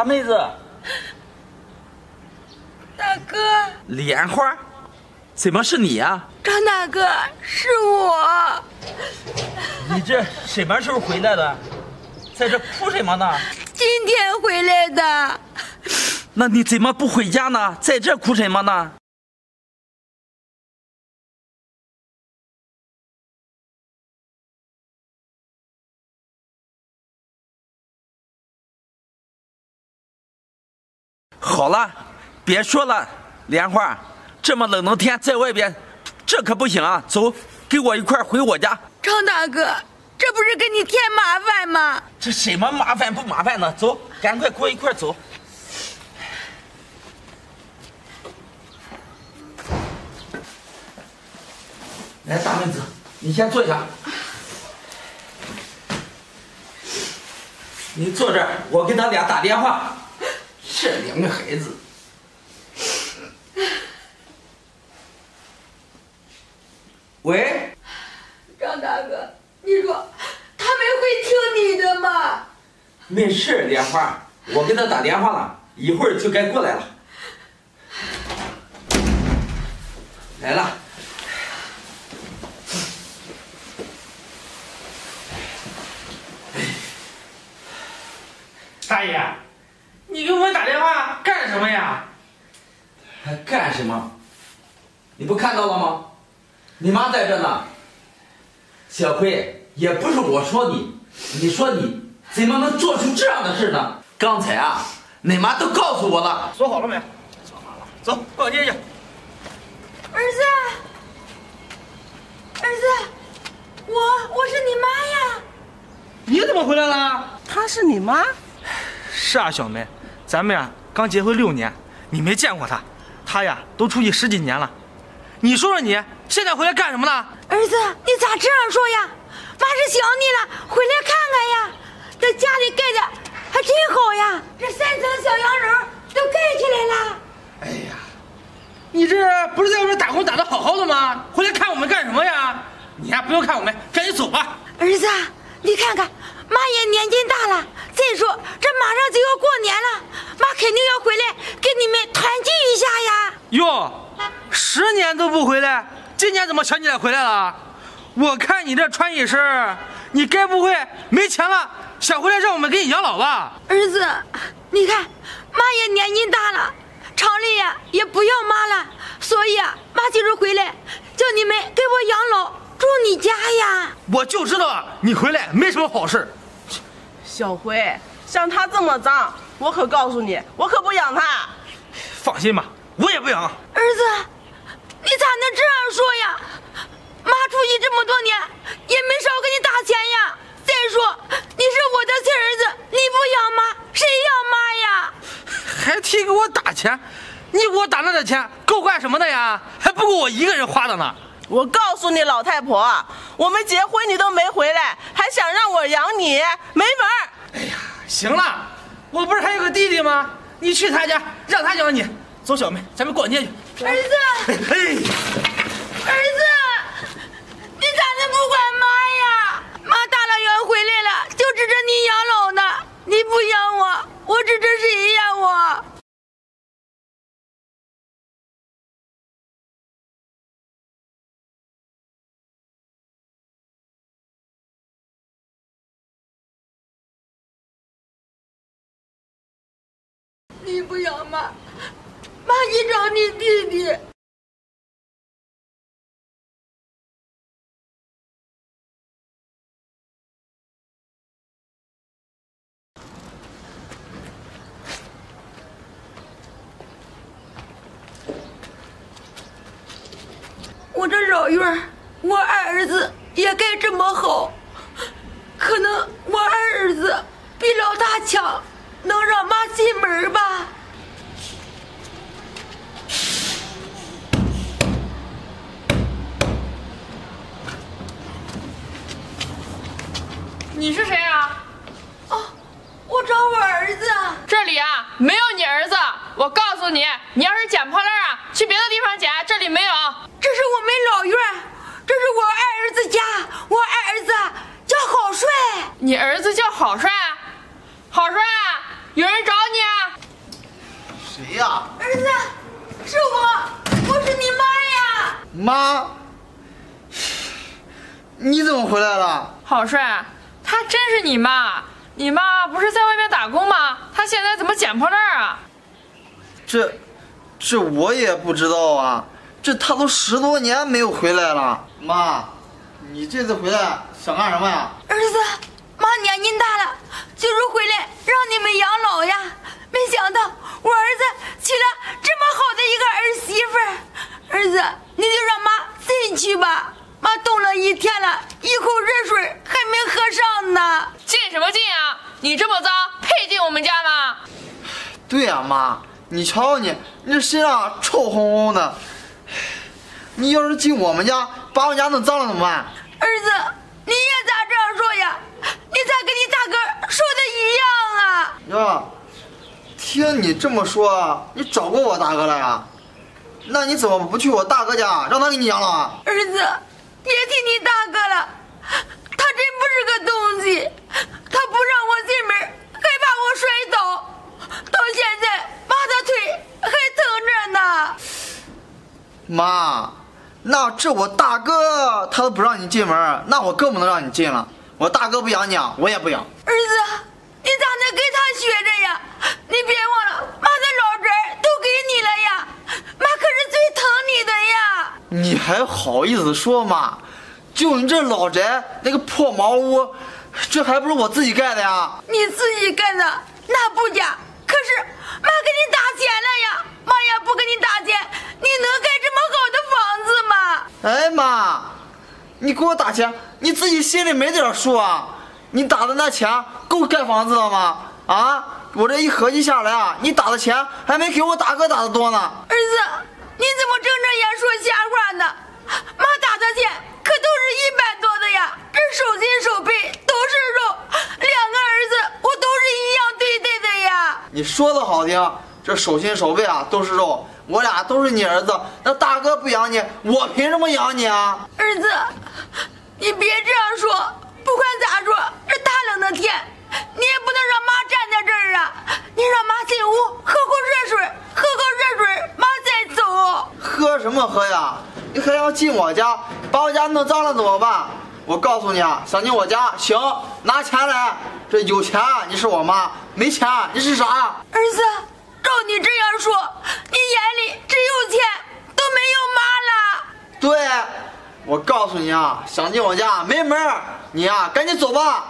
大妹子，大哥，莲花，怎么是你啊、张大哥，是我。你这什么时候回来的？在这哭什么呢？今天回来的。那你怎么不回家呢？在这哭什么呢？好了，别说了，莲花，这么冷的天在外边，这可不行啊！走，跟我一块回我家。张大哥，这不是给你添麻烦吗？这什么麻烦不麻烦呢？走，赶快跟我一块走。来，大妹子，你先坐下。你坐这儿，我给他俩打电话。这两个孩子。喂，张大哥，你说他们会听你的吗？没事，莲花，我给他打电话了，一会儿就该过来了。来了。大爷，你给我们打电话干什么呀？还干什么？你不看到了吗？你妈在这呢。小辉，也不是我说你，你说你怎么能做出这样的事呢？刚才啊，你妈都告诉我了。说好了没？说好了，走，逛街去。儿子，儿子，我我是你妈呀！你怎么回来了？她是你妈？是啊，小梅，咱们呀刚结婚六年，你没见过他，他呀都出去十几年了。你说说你现在回来干什么呢？儿子，你咋这样说呀？妈是想你了，回来看看呀。这家里盖的还真好呀，这三层小洋楼都盖起来了。哎呀，你这不是在外面打工打得好好的吗？回来看我们干什么呀？你呀不用看我们，赶紧走吧。儿子，你看看，妈也年纪大了。再说这马上就要过年了，妈肯定要回来跟你们团聚一下呀。哟，十年都不回来，今年怎么想起来回来了？我看你这穿衣身，你该不会没钱了，想回来让我们给你养老吧？儿子，你看，妈也年纪大了，厂里呀也不要妈了，所以啊，妈就是回来叫你们给我养老，住你家呀。我就知道你回来没什么好事。小辉，像他这么脏，我可告诉你，我可不养他。放心吧，我也不养。儿子，你咋能这样说呀？妈出去这么多年，也没少给你打钱呀。再说你是我的亲儿子，你不养妈，谁养妈呀？还提给我打钱，你给我打那点钱够干什么的呀？还不够我一个人花的呢。我告诉你，老太婆，我们结婚你都没回来，还想让我养你，没门儿！哎呀，行了，我不是还有个弟弟吗？你去他家，让他养你。走，小妹，咱们逛街去。儿子，哎，儿子，你咋能不管妈呀？妈大老远回来了，就指着你养老呢。你不养我，我指着谁妈，妈你找你弟弟。我这老院儿，我二儿子也该这么好，可能我二儿子比老大强，能让妈进门吧？你是谁啊？哦，我找我儿子。这里啊没有你儿子。我告诉你，你要是捡破烂啊，去别的地方捡，这里没有。这是我们老院儿，这是我二儿子家，我二儿子叫郝帅。你儿子叫郝帅，郝帅，有人找你谁！呀？儿子，是我，我是你妈呀！妈，你怎么回来了？郝帅，她真是你妈？你妈不是在外面打工吗？她现在怎么捡破烂啊？这，这我也不知道啊。这她都十多年没有回来了。妈，你这次回来想干什么呀？儿子，妈年纪大了，就是回来让你们养老呀。没想到我儿子娶了这么好的一个儿媳妇儿。儿子，你就让妈进去吧。妈冻了一天了，一口热水还没喝上呢。进什么进啊？你这么脏，配进我们家吗？对呀、妈，你瞧瞧你，你这身上臭烘烘的。你要是进我们家，把我们家弄脏了怎么办？儿子，你也咋这样说呀？你咋跟你大哥说的一样啊？呀，听你这么说，你找过我大哥了呀？那你怎么不去我大哥家，让他给你养老啊？儿子，别提你大哥了，他真不是个东西，他不让我进门，还把我摔倒，到现在妈的腿还疼着呢。妈，那这我大哥他都不让你进门，那我更不能让你进了。我大哥不养你啊，我也不养。儿子，你咋能跟他学着呀？你别忘了，妈的老宅都给你了呀，妈可是最疼你的呀。你还好意思说妈？就你这老宅那个破茅屋，这还不是我自己盖的呀？你自己盖的那不假，可是妈给你打钱了呀，妈也不给你打钱，你能盖这么好的房子吗？哎妈，你给我打钱，你自己心里没点数啊？你打的那钱够盖房子了吗？啊，我这一合计下来啊，你打的钱还没给我大哥打的多呢。儿子，你怎么睁着眼说瞎话呢？妈打的钱可都是一百多的呀，这手心手背都是肉，两个儿子我都是一样对待的呀。你说的好听，这手心手背啊都是肉，我俩都是你儿子，那大哥不养你，我凭什么养你啊？儿子，你别这样说，不管咋说，这大冷的天，你也不能让妈站在这儿啊！你让妈进屋喝口热水，喝口热水，妈再走。喝什么喝呀？你还要进我家，把我家弄脏了怎么办？我告诉你啊，想进我家行，拿钱来。这有钱你是我妈，没钱你是啥？儿子，照你这样说，你眼里只有钱，都没有妈了。对，我告诉你啊，想进我家没门儿你呀、赶紧走吧。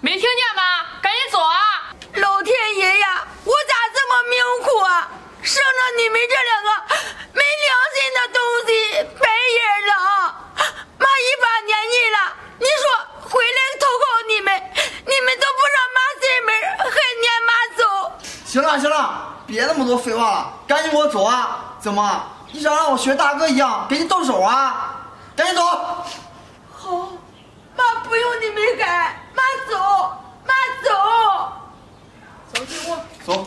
没听见吗？赶紧走啊！老天爷呀，我咋这么命苦啊？生了你们这两个没良心的东西，白眼狼！妈一把年纪了，你说回来投靠你们，你们都不让妈进门，还撵妈走。行了行了，别那么多废话了，赶紧给我走啊！怎么，你想让我学大哥一样给你动手啊？赶紧走！好，妈不用你们赶，妈走，妈走。走进屋。走。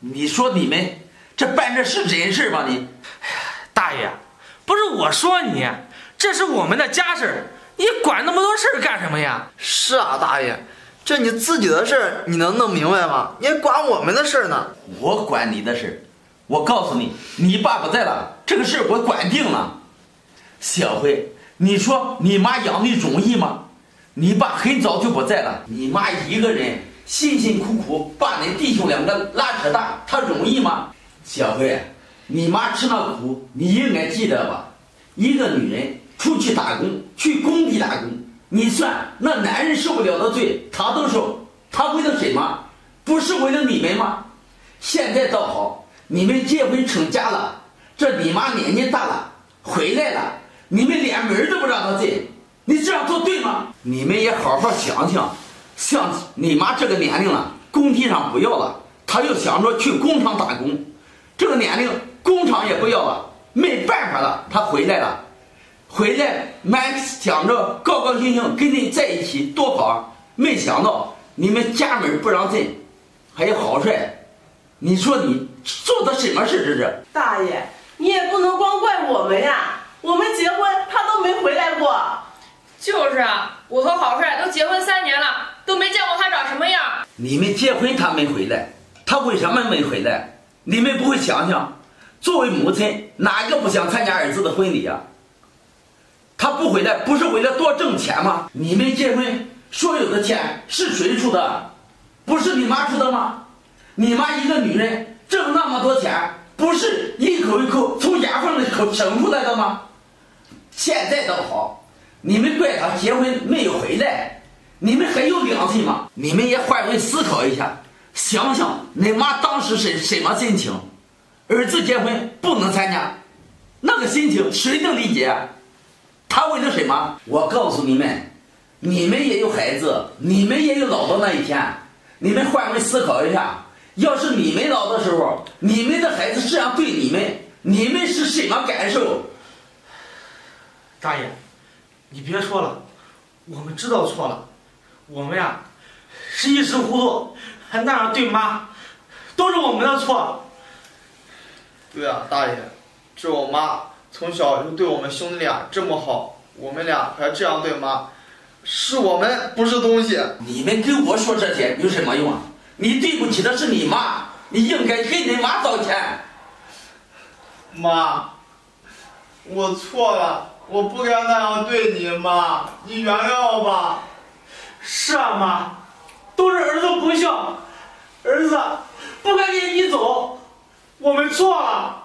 你说你们这办这是人事吗？你大爷，不是我说你，这是我们的家事儿，你管那么多事儿干什么呀？是啊，大爷，这你自己的事儿你能弄明白吗？你还管我们的事儿呢？我管你的事，我告诉你，你爸不在了，这个事儿我管定了。小辉，你说你妈养你容易吗？你爸很早就不在了，你妈一个人辛辛苦苦把恁弟兄两个拉扯大，她容易吗？小辉，你妈吃那苦，你应该记得吧？一个女人出去打工，去工地打工，你算那男人受不了的罪，她都受，她为了什么？不是为了你们吗？现在倒好，你们结婚成家了，这你妈年纪大了，回来了，你们连门都不让她进，你这样做对吗？你们也好好想想，像你妈这个年龄了，工地上不要了，她又想着去工厂打工，这个年龄工厂也不要了，没办法了，她回来了，回来满想着高高兴兴跟你在一起多好，没想到你们家门不让进，还有好帅。你说你做的什么事？这是大爷，你也不能光怪我们呀，我们结婚他都没回来过。就是啊，我和郝帅都结婚三年了，都没见过他长什么样。你们结婚他没回来，他为什么没回来？你们不会想想，作为母亲，哪个不想参加儿子的婚礼啊？他不回来，不是为了多挣钱吗？你们结婚所有的钱是谁出的？不是你妈出的吗？你妈一个女人挣那么多钱，不是一口一口从牙缝里口省出来的吗？现在倒好，你们怪他结婚没有回来，你们还有良心吗？你们也换位思考一下，想想你妈当时是什么心情？儿子结婚不能参加，那个心情谁能理解？他为了什么？我告诉你们，你们也有孩子，你们也有老的那一天。你们换位思考一下，要是你们老的时候，你们的孩子这样对你们，你们是什么感受？大爷，你别说了，我们知道错了，我们呀是一时糊涂，还那样对妈，都是我们的错。对啊，大爷，这我妈从小就对我们兄弟俩这么好，我们俩还这样对妈，是我们不是东西。你们跟我说这些有什么用啊？你对不起的是你妈，你应该给你妈道歉。妈，我错了，我不该那样对你，妈，你原谅我吧。是啊，妈，都是儿子不孝，儿子不该跟你走，我们错了。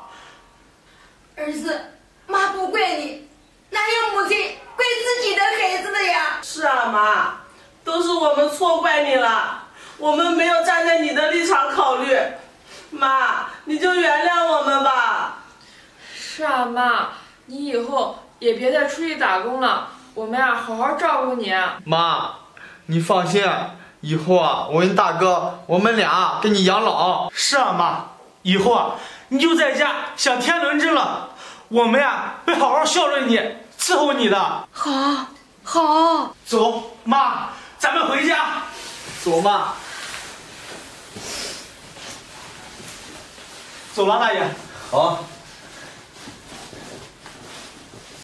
儿子，妈不怪你，哪有母亲怪自己的孩子的呀？是啊，妈，都是我们错怪你了，我们没有站在你的立场考虑。妈，你就原谅我们吧。是啊，妈，你以后也别再出去打工了，我们呀好好照顾你。妈，你放心，以后啊，我跟大哥，我们俩给你养老。是啊，妈，以后啊你就在家享天伦之乐，我们呀会好好孝顺你，伺候你的。好，好。走，妈，咱们回家。走妈。走了，大爷。好，